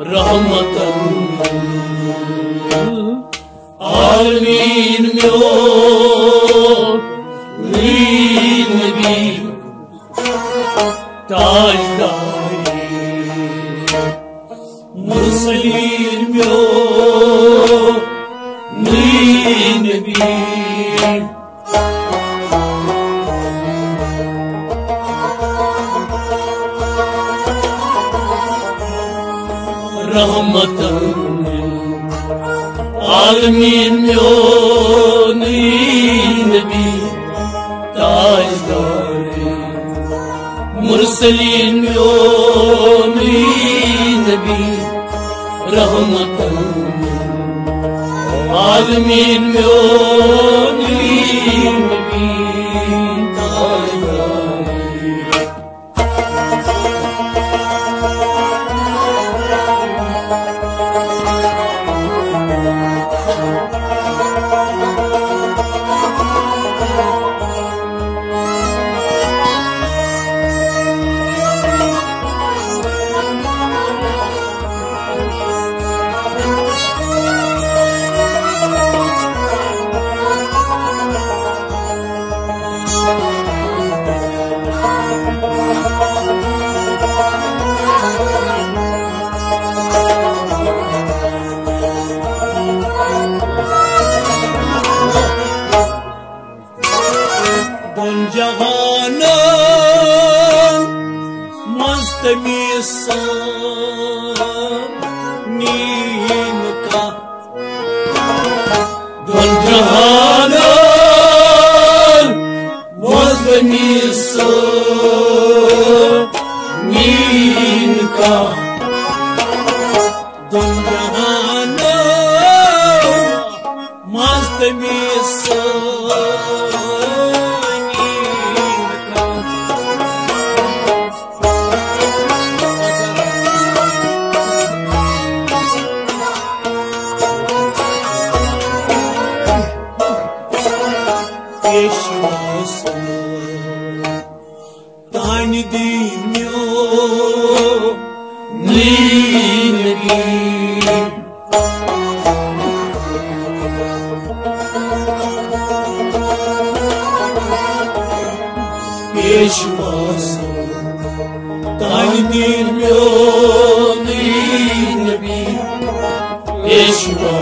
rahmatan. Amin. Ya Rabbi عالمين ميوني نبي تاجداري مرسلين ميوني نبي رحمة عالمين ميوني نبي no, must be so. Tani dinyo Ninabi Yeshua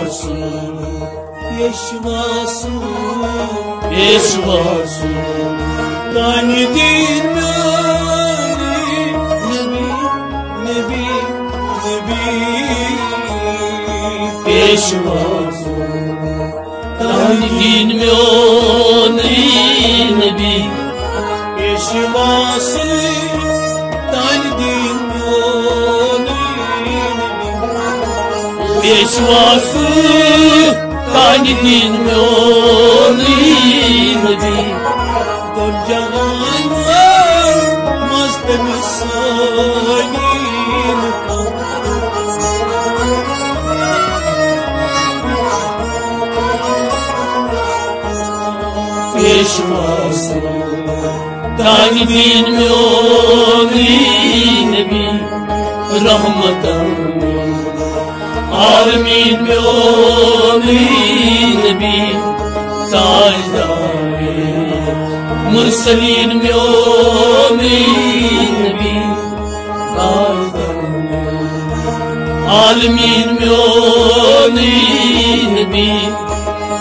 Yeshua Yeshua Tani dinyo Nabi Nabi Nabi Yeshua Tani dinyo Dinyo Nabi Don Jahan Mast Misanin Yeshua Tani dinyo Nabi Rahmatan آمین به امید بی ساجدانت مرسلین به امید بی ساجدانت عالمین به امید بی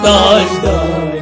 ساجدانت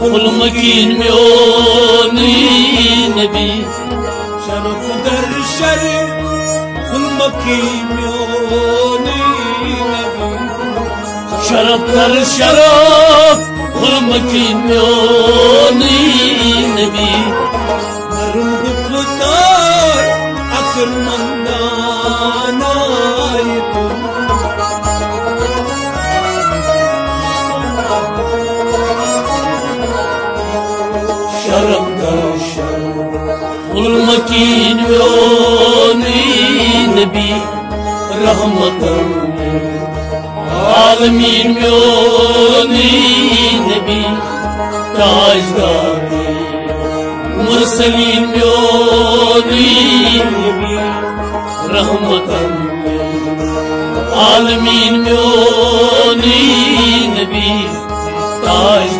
Kulma Kimyoni Nebi? Şeref dar şerif Kulma kimyo Nidavi Şaraplar şarap Kulma Kimyoni Nebi Şaraplar şarap Kulma Kimyoni Nebi Rahmatan Alemin Yoni Nebi Tajdari Mursalin Yoni Nebi Rahmatan Alemin Yoni Nebi Tajdari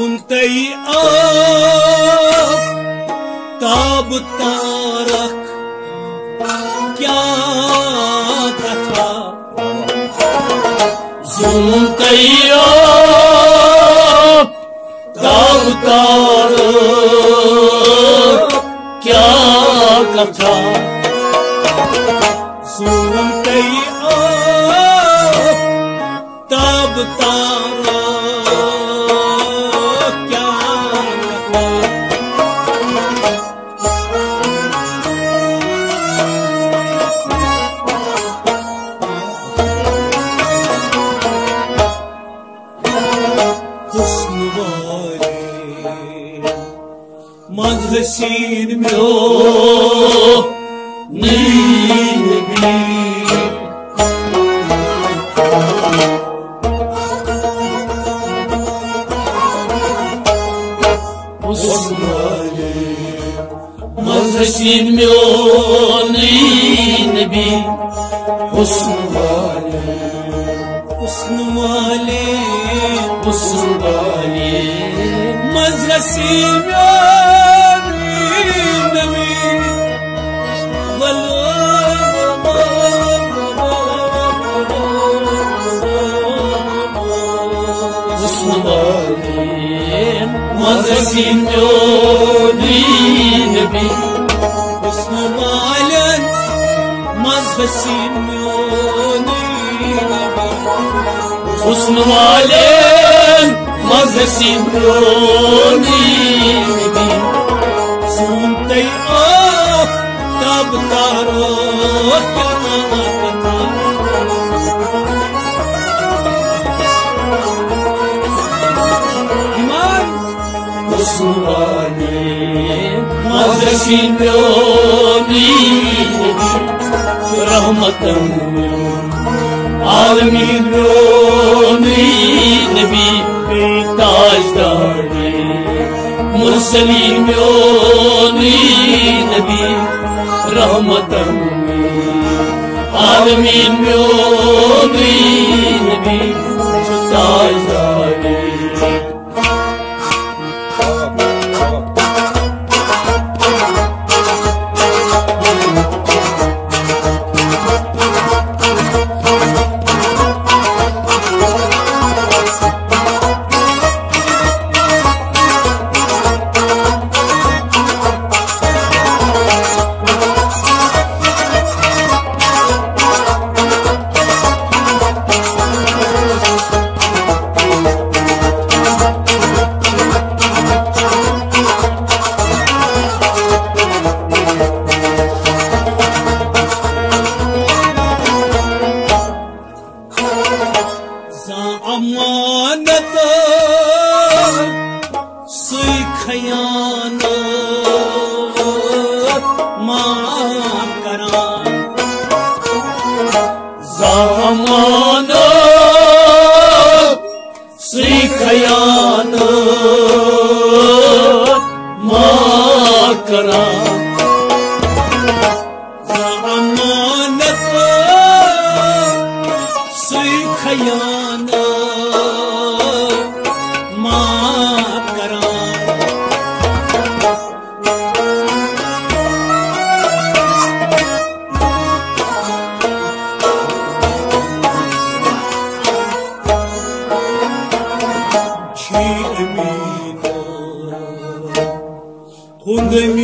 Zuntay आप ताब तारक क्या कथा Zuntayya Tavtar Kya katha Zuntay आप ताब Tarak seen me. مدرسين يوني نبي حسن مالن مدرسين يوني نبي حسن مالن مدرسين يوني نبي سنتي آه تبدارو Osmani Mazda Simeoni Nebi Rahmatan Alemin Roni Nebi Tajdari Mursalim Yoni Nebi Rahmatan Alemin Yoni Nebi Tajdari Come on.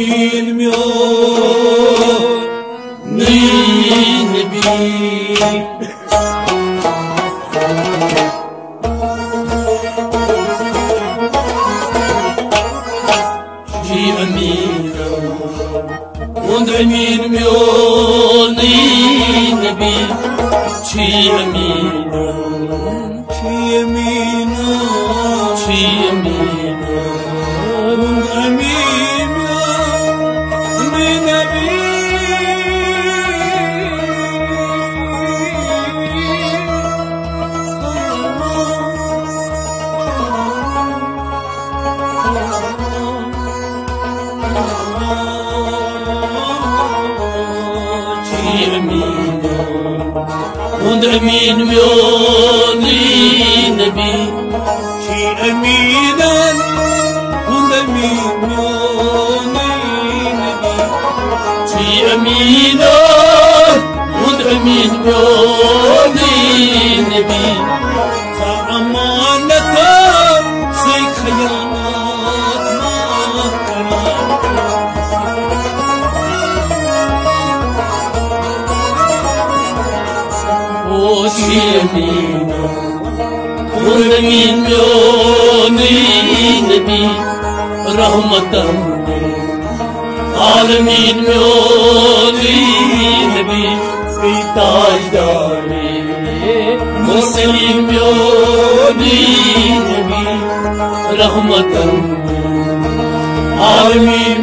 Kund milmiyor Ni Nebi Ci Amina Und Amin Mioni Nebi Ci Amina Ci Amina Und Amin Mioni Nebi Çi emine Kund emine Ci Amina Und Amin Mioni Rahmatan Alemin Mioni Nebi Tajdari Muslim Mioni Nebi Rahmatan Alemin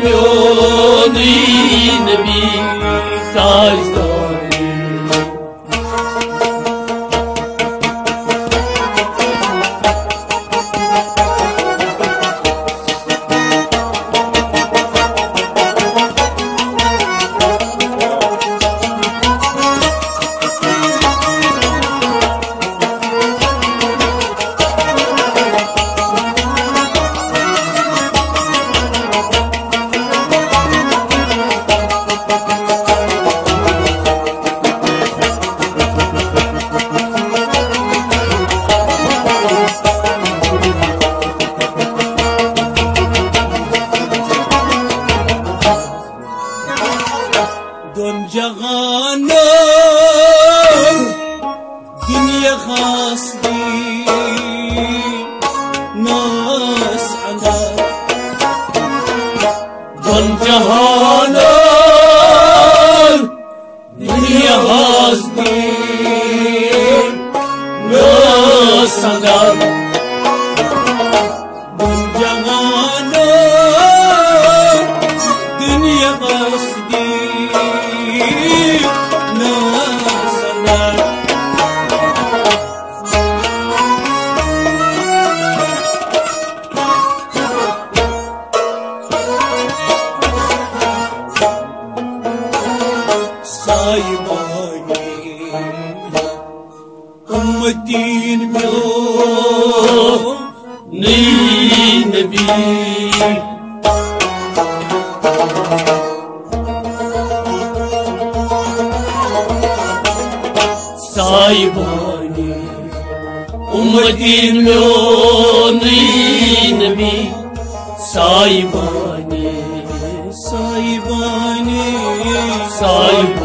长江 bilmiyor ne bil Saybani Ummetin yönün mi Saybani Saybani Saybani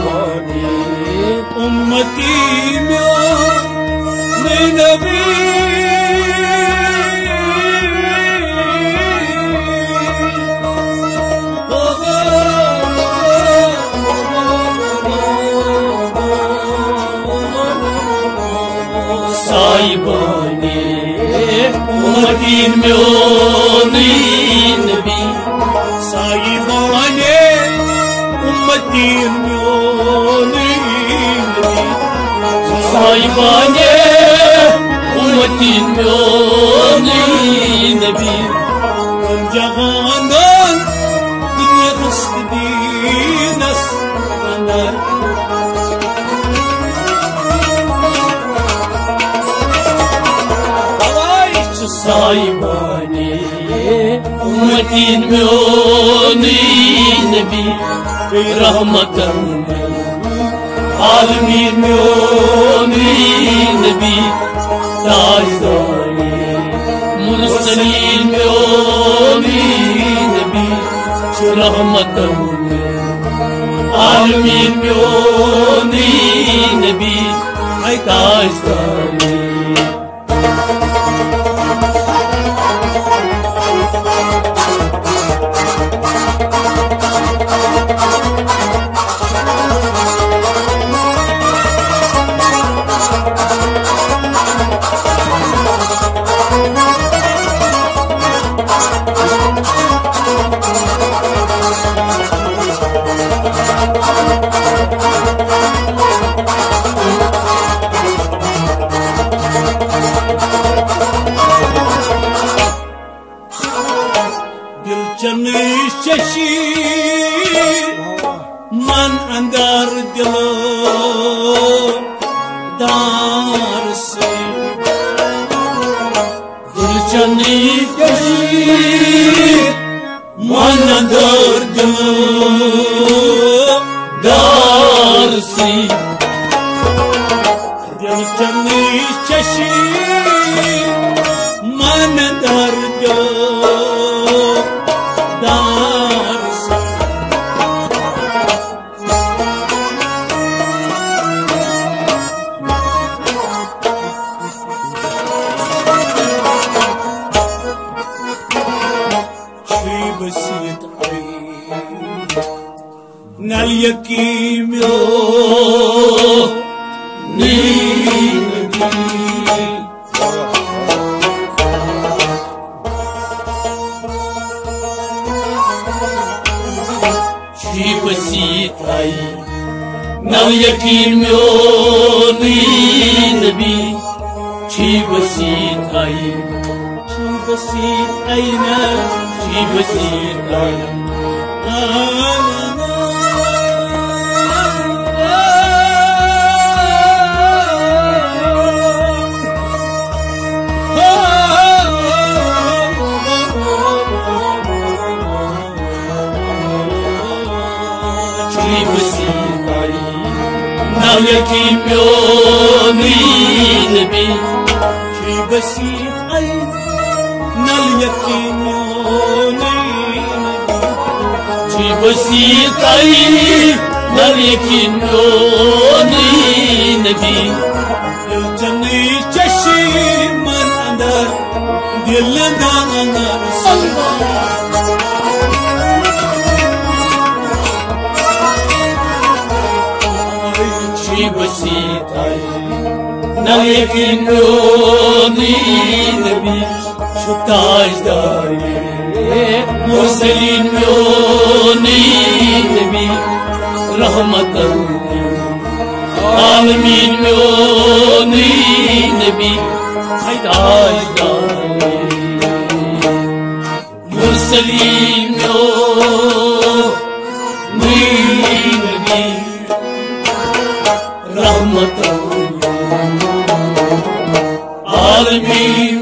You. 20 نبی رحمتن عالم 20 نبی تاجداری مرسلین میونین نبی رحمتن عالم 20 نبی تاجداری Костяные чащи și păsitai, n-au yakin mi-oni nabi, și păsitai, și păsitai, și păsitai, Nal yakin myoni nabi شي بسيط عين نال يكيم Shi basitai Nal yakin myoni nabi الجنة تشي من أندر دلنا أندر بسيطي نليك النوني نبي شو تاج داري مرسلين نوني نبي رحمة عالمين نوني نبي تاج داري مرسلين نوني calling me.